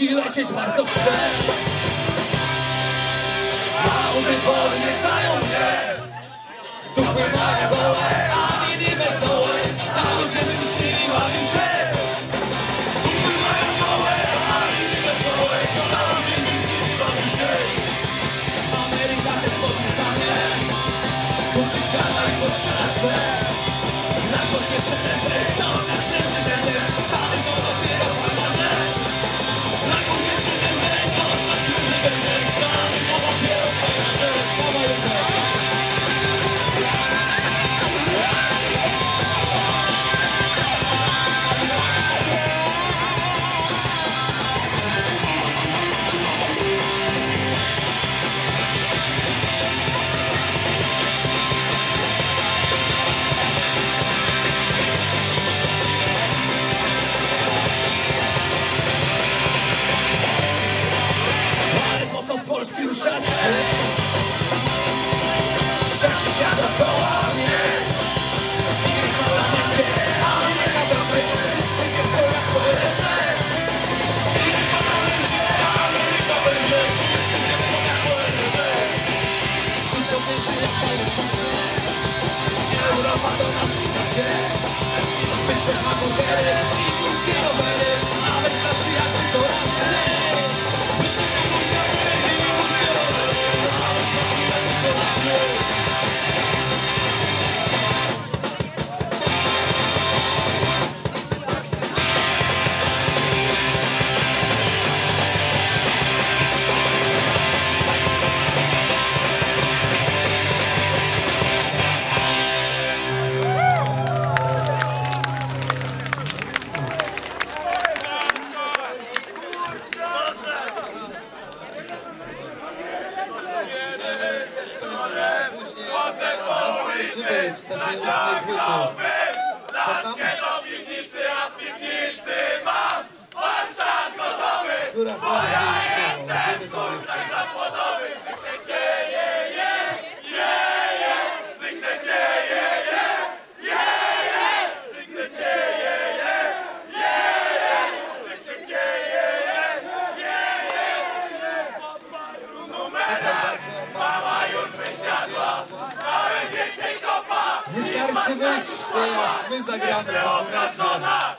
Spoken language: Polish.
ile się bardzo chce. A umysł wolny Polski ruszać się? Trzeci świat dookoła mnie. Sigry w parlamencie, Ameryka broczy Wszyscy wiedzą jak to Sigry w parlamencie, Ameryka będzie. Wszyscy wiedzą jak to LSD Wszystko piękne jak najlepszą się Europa do nas zbliża się. Wyślę hamburgery i górskie rowery Zobaczymy 48 wieku. Czekam. Skóra chłopska. Czy wręcz teraz my zagramy na